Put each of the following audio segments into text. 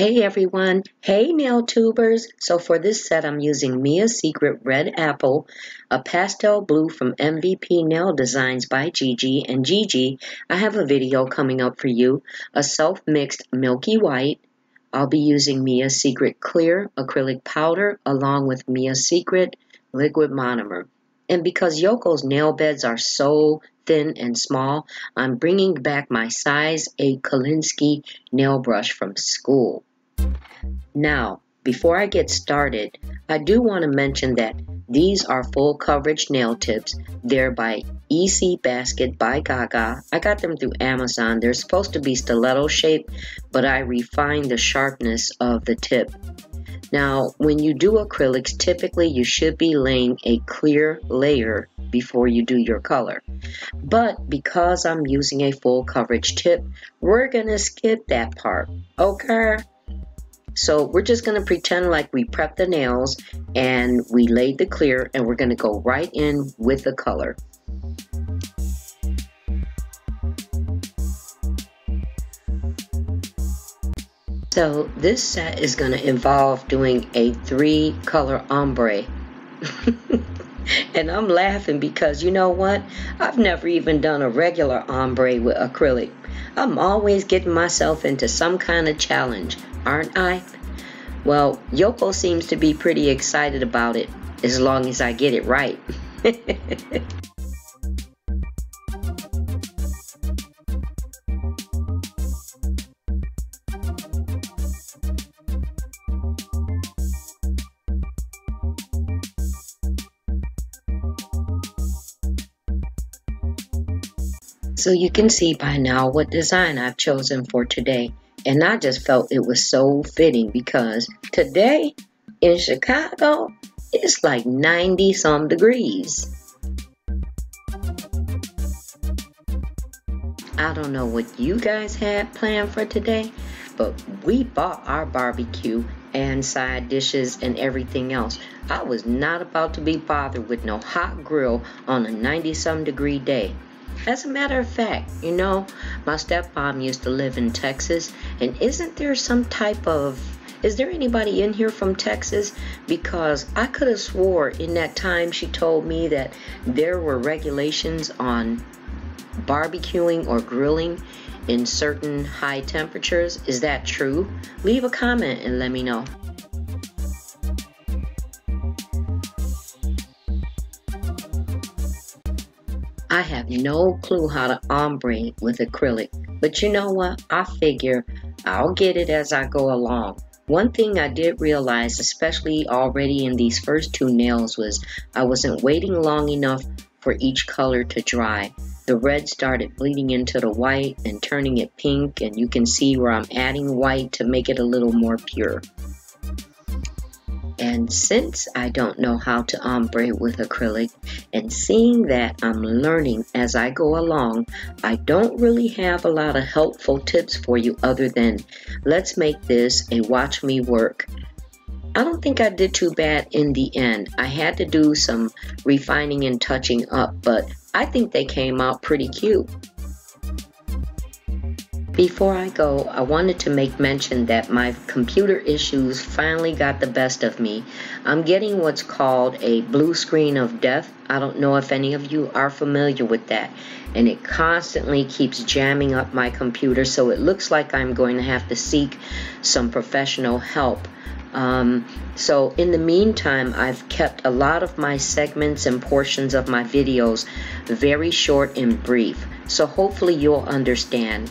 Hey everyone, hey nail tubers. So for this set I'm using Mia Secret Red Apple, a pastel blue from MVP Nail Designs by Gigi, and Gigi, I have a video coming up for you, a self-mixed milky white. I'll be using Mia Secret Clear acrylic powder along with Mia Secret liquid monomer. And because Yoko's nail beds are so thin and small, I'm bringing back my size 8 Kolinsky nail brush from school. Now, before I get started, I do want to mention that these are full coverage nail tips. They're by EC Basket by Gaga. I got them through Amazon. They're supposed to be stiletto shaped, but I refined the sharpness of the tip. Now, when you do acrylics, typically you should be laying a clear layer before you do your color. But because I'm using a full coverage tip, we're going to skip that part, okay? So we're just going to pretend like we prepped the nails and we laid the clear and we're going to go right in with the color. So this set is going to involve doing a three color ombre. and I'm laughing because you know what? I've never even done a regular ombre with acrylic. I'm always getting myself into some kind of challenge aren't I? Well, Yoko seems to be pretty excited about it, as long as I get it right. So you can see by now what design I've chosen for today. And I just felt it was so fitting because today in Chicago, it's like 90 some degrees. I don't know what you guys had planned for today, but we bought our barbecue and side dishes and everything else. I was not about to be bothered with no hot grill on a 90 some degree day. As a matter of fact, you know, my stepmom used to live in Texas, and isn't there some type of is there anybody in here from Texas? Because I could have swore in that time she told me that there were regulations on barbecuing or grilling in certain high temperatures. Is that true? Leave a comment and let me know. I have no clue how to ombre with acrylic, but you know what? I figure I'll get it as I go along. One thing I did realize, especially already in these first two nails, was I wasn't waiting long enough for each color to dry. The red started bleeding into the white and turning it pink, and you can see where I'm adding white to make it a little more pure. And since I don't know how to ombre with acrylic, and seeing that I'm learning as I go along, I don't really have a lot of helpful tips for you other than let's make this a watch me work. I don't think I did too bad in the end. I had to do some refining and touching up, but I think they came out pretty cute. Before I go, I wanted to make mention that my computer issues finally got the best of me. I'm getting what's called a blue screen of death. I don't know if any of you are familiar with that. And it constantly keeps jamming up my computer, so it looks like I'm going to have to seek some professional help. Um, so in the meantime, I've kept a lot of my segments and portions of my videos very short and brief. So hopefully you'll understand.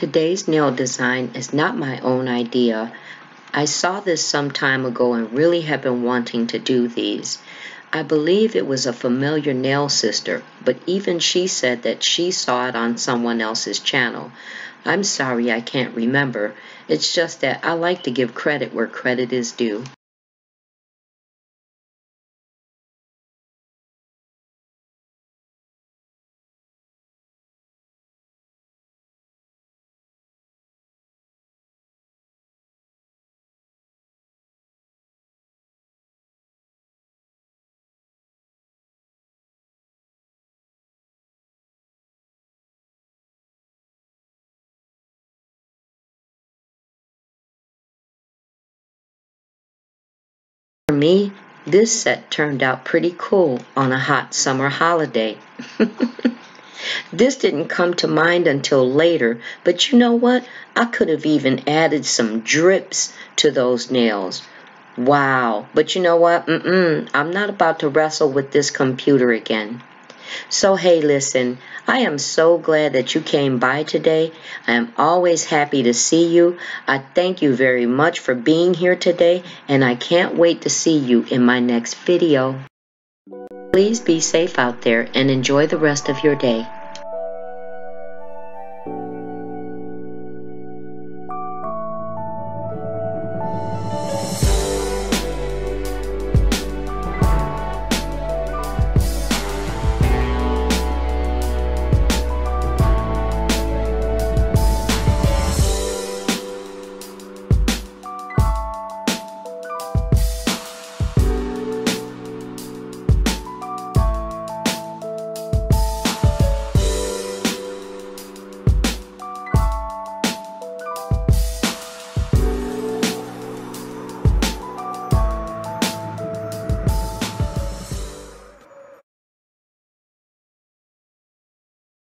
Today's nail design is not my own idea. I saw this some time ago and really have been wanting to do these. I believe it was a familiar nail sister, but even she said that she saw it on someone else's channel. I'm sorry I can't remember. It's just that I like to give credit where credit is due. Me, this set turned out pretty cool on a hot summer holiday. this didn't come to mind until later, but you know what? I could have even added some drips to those nails. Wow. But you know what? Mm-mm. I'm not about to wrestle with this computer again. So, hey, listen, I am so glad that you came by today. I am always happy to see you. I thank you very much for being here today, and I can't wait to see you in my next video. Please be safe out there and enjoy the rest of your day.